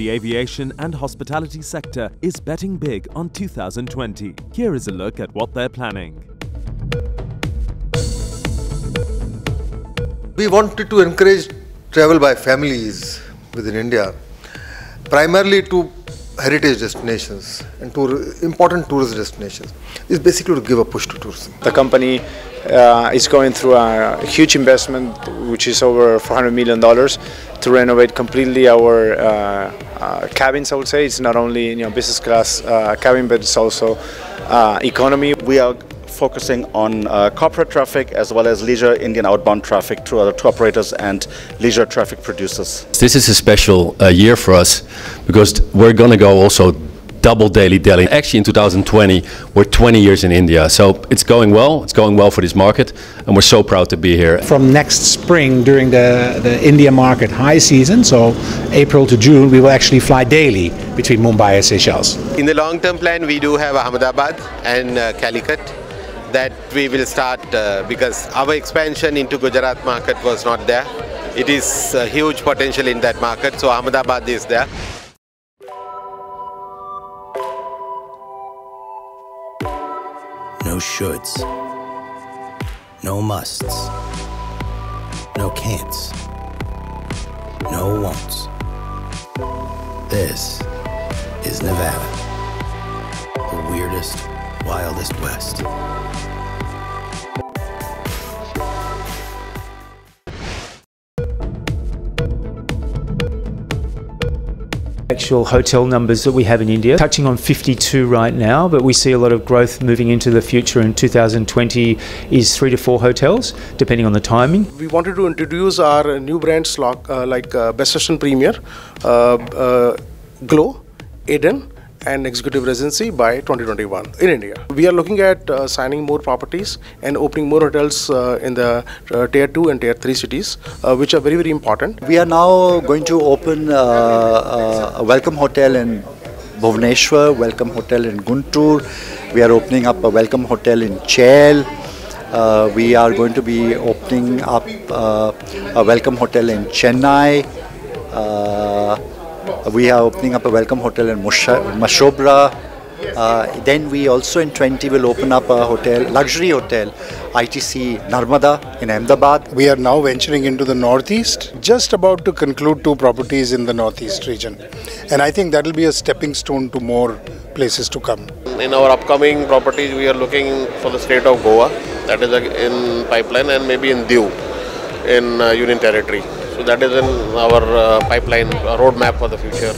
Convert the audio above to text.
the aviation and hospitality sector is betting big on 2020. Here is a look at what they're planning. We wanted to encourage travel by families within India, primarily to heritage destinations and to important tourist destinations. Is basically to give a push to tourism. The company uh, is going through a huge investment, which is over 400 million dollars, to renovate completely our uh, uh, cabins. I would say it's not only you know business class uh, cabin, but it's also uh, economy. We are focusing on uh, corporate traffic as well as leisure Indian outbound traffic to other tour operators and leisure traffic producers. This is a special uh, year for us because we're going to go also double daily Delhi. Actually in 2020 we're 20 years in India so it's going well, it's going well for this market and we're so proud to be here. From next spring during the, the India market high season, so April to June, we will actually fly daily between Mumbai and Seychelles. In the long term plan we do have Ahmedabad and uh, Calicut that we will start uh, because our expansion into Gujarat market was not there. It is a huge potential in that market, so Ahmedabad is there. No shoulds. No musts. No can'ts. No won'ts. This is Nevada. The weirdest, wildest west. actual hotel numbers that we have in India, touching on 52 right now, but we see a lot of growth moving into the future. In 2020, is three to four hotels, depending on the timing. We wanted to introduce our new brands uh, like uh, Best Western Premier, uh, uh, Glow, Aiden, and executive residency by 2021 in India. We are looking at uh, signing more properties and opening more hotels uh, in the uh, tier 2 and tier 3 cities, uh, which are very, very important. We are now going to open uh, uh, a welcome hotel in Bhubaneswar, welcome hotel in Guntur. We are opening up a welcome hotel in Chel. we are going to be opening up a welcome hotel in Chennai. We are opening up a welcome hotel in Mashobra. Uh, then we also in 20 will open up a hotel, luxury hotel, ITC Narmada in Ahmedabad. We are now venturing into the northeast, just about to conclude two properties in the northeast region. And I think that will be a stepping stone to more places to come. In our upcoming properties, we are looking for the state of Goa, that is in pipeline, and maybe in Diu, in uh, Union Territory. So that is in our uh, pipeline roadmap for the future.